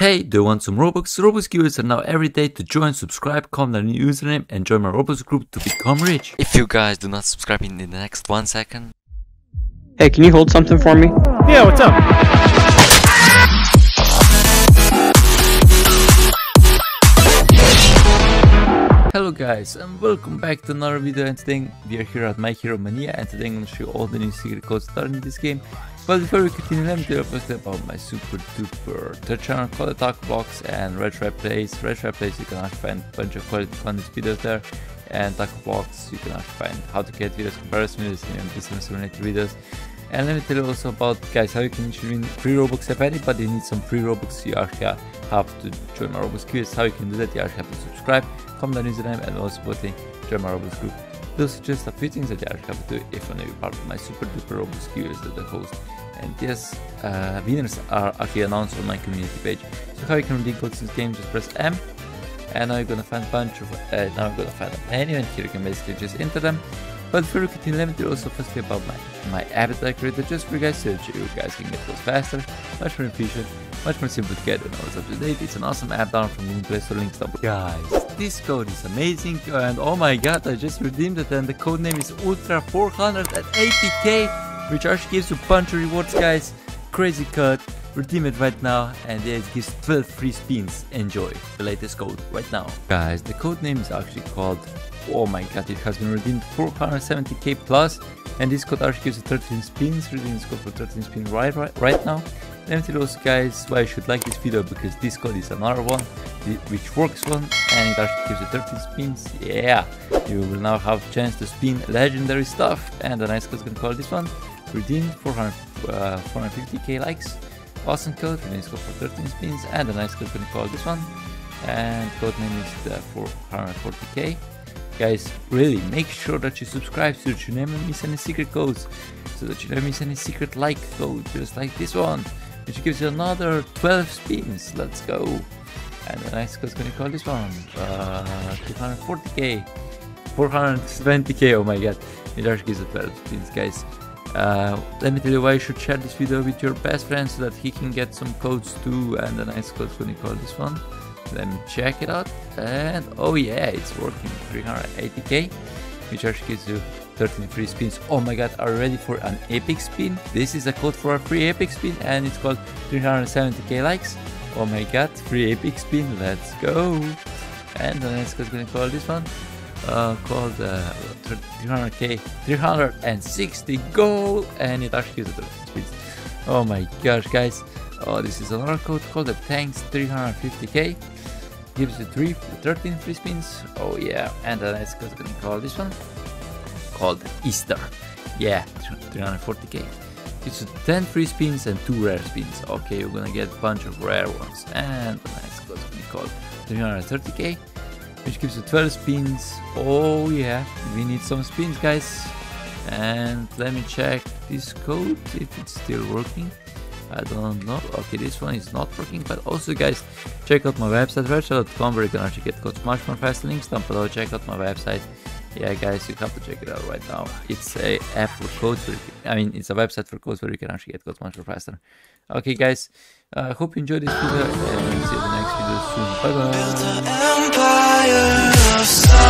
Hey, do you want some Robux? Robux giveaways are now every day to join, subscribe, comment a new username and join my Robux group to become rich. If you guys do not subscribe in the next one second, Hey, can you hold something for me? Yeah, what's up? Hello guys and welcome back to another video and today we are here at My Hero Mania and today I'm to show you all the new secret codes are in this game. But before we continue let me tell you first about my super duper third channel called Talk Box and Retro Plays. Retro Plays you can find a bunch of quality content videos there and TacoBlox you can actually find how to get videos, comparison videos and business related videos. And let me tell you also about guys how you can win free Robux. If anybody needs some free Robux, you actually have to join my Robux quiz. How you can do that, you actually have to subscribe, comment on username and also put in join my Robux group. Those are just a few things that you actually have to do if you want to be part of my super duper Robux quiz that I host. And yes, uh, winners are actually announced on my community page. So how you can redeem codes in this game, just press M and now you're gonna find a bunch of uh, now you're gonna find a menu and here you can basically just enter them. But we continue let me also firstly about my my I created just for you guys so you guys can get those faster much more efficient much more simple to get and always up to date. It's an awesome app down from Google Play Store links down below. guys this code is amazing and oh my god I just redeemed it and the code name is ultra 480k which actually gives you a bunch of rewards guys. Crazy code redeem it right now and it gives 12 free spins. Enjoy the latest code right now. Guys the code name is actually called oh my god it has been redeemed 470k plus and this code actually gives you 13 spins redeem this code for 13 spins right right, right now. Let me tell you also guys why you should like this video because this code is another one which works one and it actually gives you 13 spins. Yeah you will now have chance to spin legendary stuff and the nice is gonna call this one redeem 400 uh, 450k likes awesome code release code for 13 spins and a nice code gonna call this one. And code name is the 440k guys really make sure that you subscribe so that you never miss any secret codes so that you never miss any secret like code just like this one which gives you another 12 spins. Let's go. And the nice code is gonna call this one. Uh 240k 420k oh my god. It actually gives you 12 spins guys uh, let me tell you why you should share this video with your best friend so that he can get some codes too and a nice code when call this one. Let me check it out. And oh yeah it's working. 380k which actually gives you 13 free spins. Oh my god are you ready for an epic spin? This is a code for a free epic spin and it's called 370k likes. Oh my god free epic spin. Let's go. And the next code is gonna call this one uh, called uh, 300k 360 gold and it actually it spins oh my gosh guys. Oh this is another code called the tanks 350k gives you three 13 free spins. Oh yeah. And the next code gonna call this one called easter. Yeah 340k gives you 10 free spins and 2 rare spins. Okay you're gonna get a bunch of rare ones. And the next code be called 330k which gives you 12 spins. Oh yeah we need some spins guys. And let me check this code if it's still working. I don't know. Okay this one is not working but also guys check out my website redtrite.com where you can actually get codes much more fast. Links down below. Check out my website yeah guys you have to check it out right now. It's a app for codes can, I mean it's a website for codes where you can actually get codes much faster. Okay guys I uh, hope you enjoyed this video and we'll see you in the next video soon. Bye bye